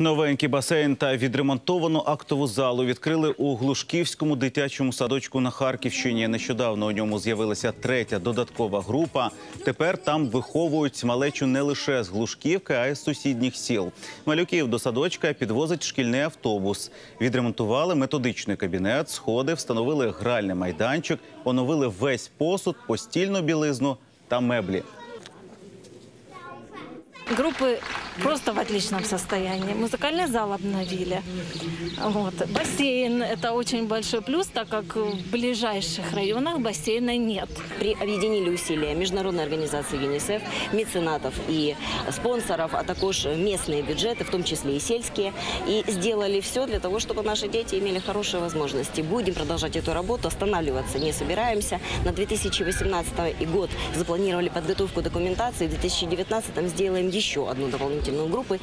Новенький басейн та відремонтовану актову залу відкрили у Глушківському дитячому садочку на Харківщині. Нещодавно у ньому з'явилася третя додаткова група. Тепер там виховують малечу не лише з Глушківки, а й з сусідніх сіл. Малюків до садочка підвозить шкільний автобус. Відремонтували методичний кабінет, сходи, встановили гральний майданчик, оновили весь посуд, постільну білизну та меблі. Группы просто в отличном состоянии. Музыкальный зал обновили. Вот. Бассейн – это очень большой плюс, так как в ближайших районах бассейна нет. При объединили усилия международной организации ЮНИСЕФ, меценатов и спонсоров, а також местные бюджеты, в том числе и сельские, и сделали все для того, чтобы наши дети имели хорошие возможности. Будем продолжать эту работу, останавливаться не собираемся. На 2018 год запланировали подготовку документации, в 2019 сделаем еще одну дополнительную интимной группы